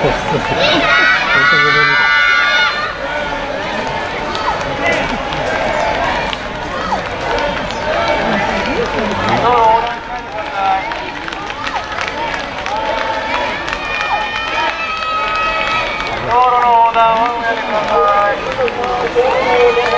道路の横断はおやめください。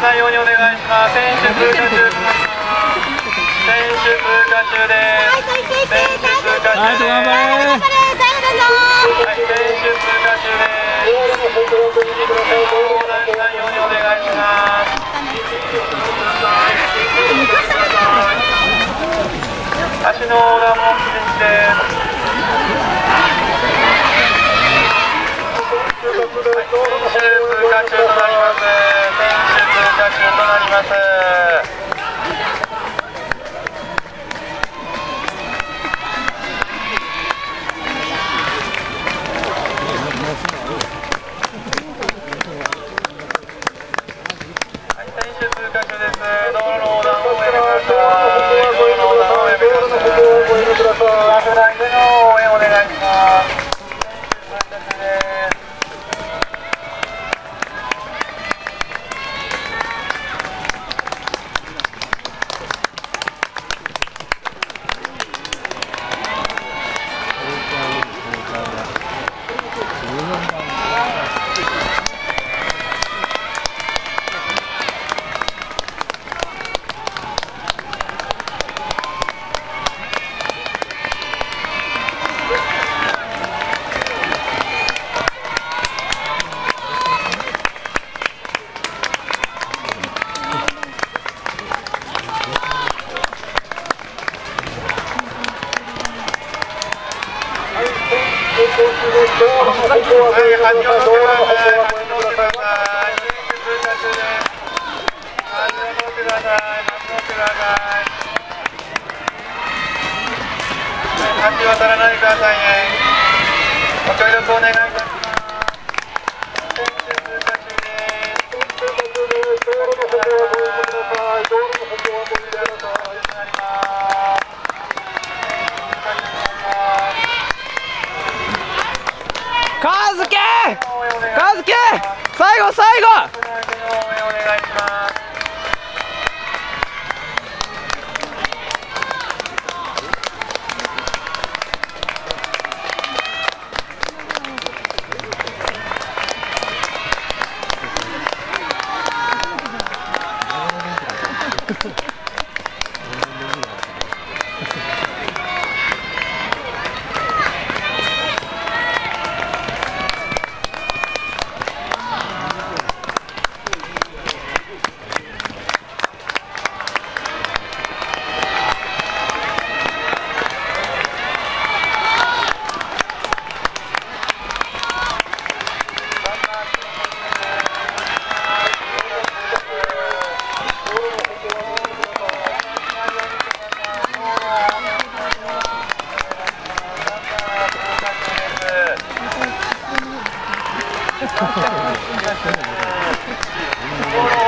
ないようにお願いします。選手通過中。選手通過中です。選手通過中です。はい、いいす。足の裏も気にして。通過中となります通過中となります Gracias. ありがとうございます。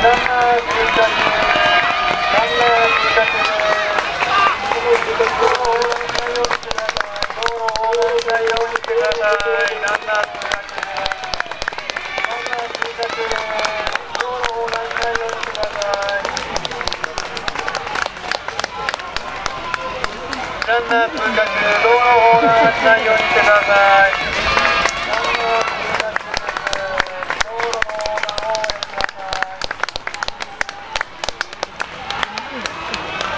ランナー通過中ですランナー通過中です道路を横断しないようにしてくださいランナー通過中道路を横断しないようにしてくださいランナー通過中です道路の横断をおやめく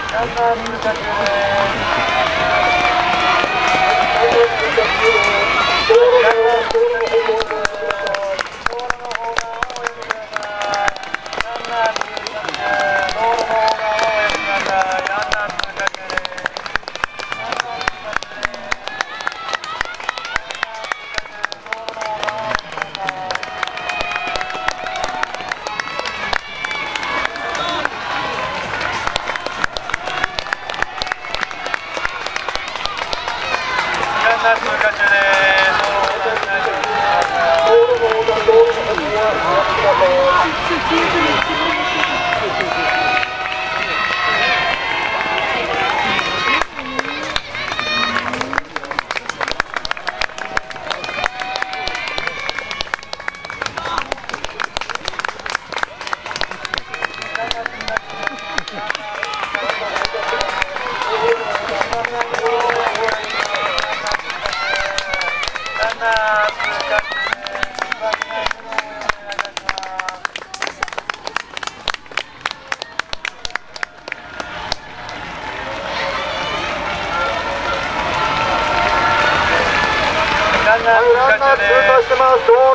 ださいランナー通過中ですランナー通過中です。ランナー通過中です。お願いいたします。ランナー通過中です。してます。道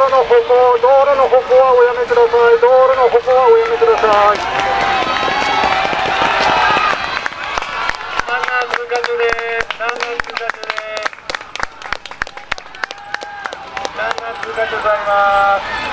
路の歩行、はおやめください。道路の歩行はおやめください。ランナー通過中です。ランナー通過中です。ランナー通過中であります。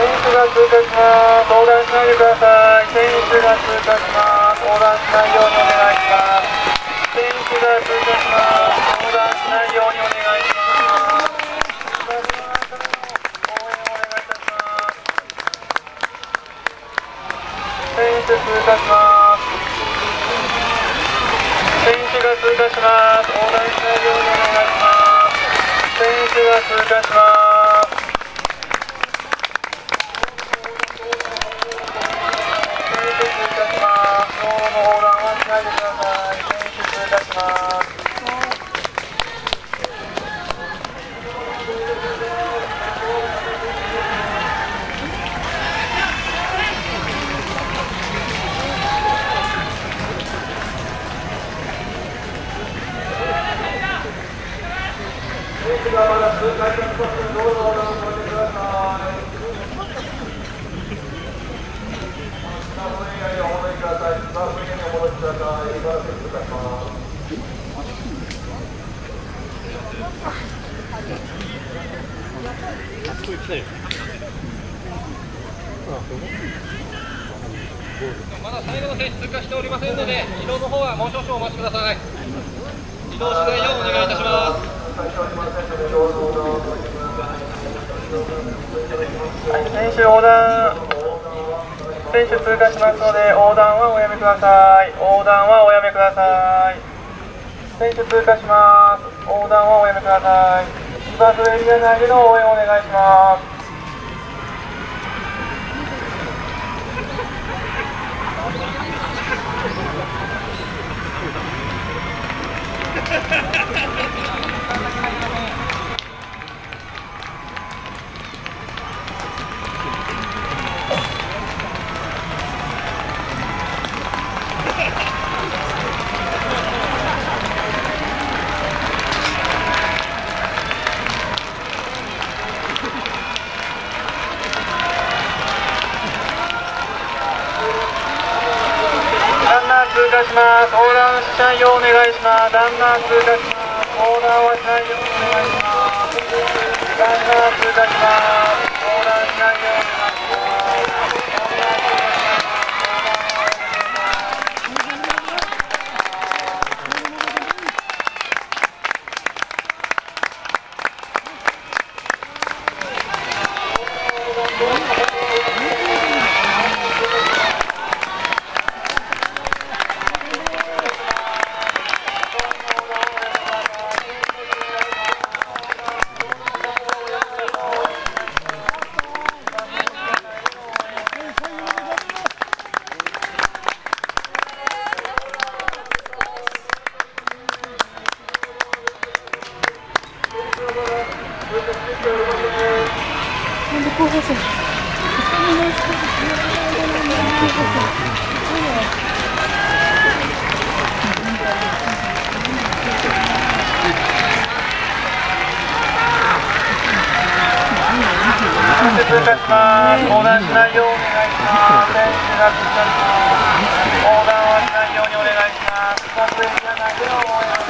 選手が通過します。横断しないでください。選手が通過します。横断しないようにお願いします。選手が通過します。横断しないようにお願いします。芝生の中での応援をお願いいたします。選手通過します。選手が通過します。横断しないようにお願いします。選手が通過します。選手通過します。道路の横断はしないでください。選手通過します。まだ通過して、おり。ます。まだ最後の選手通過しておりませんので移動の方はもう少々お待ちください移動しないようお願いいたしますはい、選手横断。選手通過しますので横断はおやめください。横断はおやめください。選手通過します。横断はおやめください。バスエリア内での応援お願いします。ラ ン対応お願いします。ランナー通過します。横断はしないようお願いします。ランナー通過します。横断しないようお通過します。横断しないようお願いします。選手が通過します。横断はしないようにお願いします。バスエリア内での応援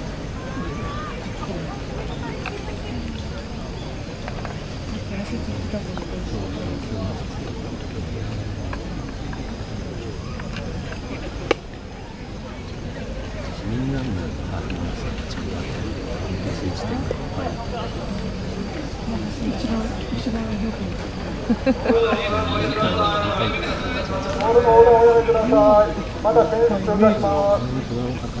足ついたこと一番後ろのよく道路の横断おやめくださいまだ選手通過します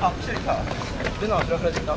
あ、来て。でた。